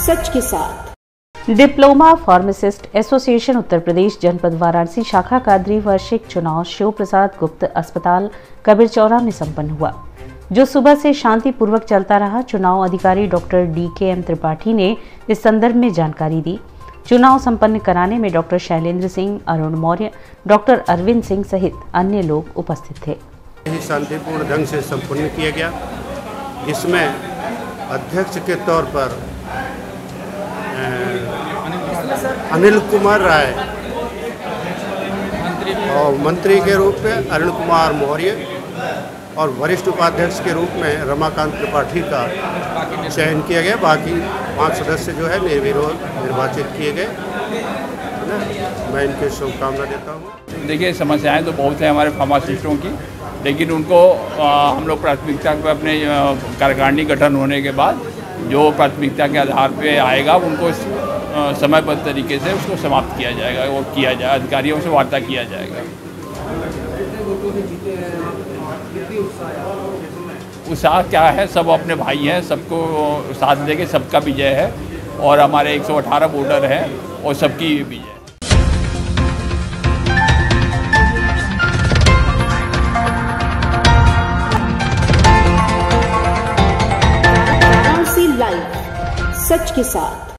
सच के साथ। Diploma pharmacist association Uttar Pradesh जनपद वाराणसी शाखा का द्विवार्षिक चुनाव शिव प्रसाद गुप्त अस्पताल कबीर चौरा में संपन्न हुआ जो सुबह से शांतिपूर्वक चलता रहा। चुनाव अधिकारी doctor D K M Tripathi ने इस संदर्भ में जानकारी दी। चुनाव संपन्न कराने में डॉक्टर शैलेंद्र सिंह अरुण मौर्य डॉक्टर अरविंद सिंह सहित अन्य लोग उपस्थित थे। शांतिपूर्ण ढंग से संपन्न किया गया। जिसमें अध्यक्ष के तौर पर अनिल कुमार राय। और मंत्री के रूप में अरुण कुमार मौर्य और वरिष्ठ उपाध्यक्ष के रूप में रमाकांत त्रिपाठी का चयन किया गया। बाकी पाँच सदस्य जो है निर्विरोध निर्वाचित किए गए। मैं इनके शुभकामना देता हूँ। देखिए समस्याएँ तो बहुत है हमारे फार्मासिस्टों की लेकिन उनको आ, हम लोग प्राथमिकता पे अपने कार्यकारिणी गठन होने के बाद जो प्राथमिकता के आधार पे आएगा, उनको समयबद्ध तरीके से उसको समाप्त किया जाएगा और किया जाए अधिकारियों से वार्ता किया जाएगा। उत्साह क्या है? सब अपने भाई हैं, सबको साथ लेके सबका विजय है और हमारे 118 वोटर हैं और सबकी विजय सच के साथ।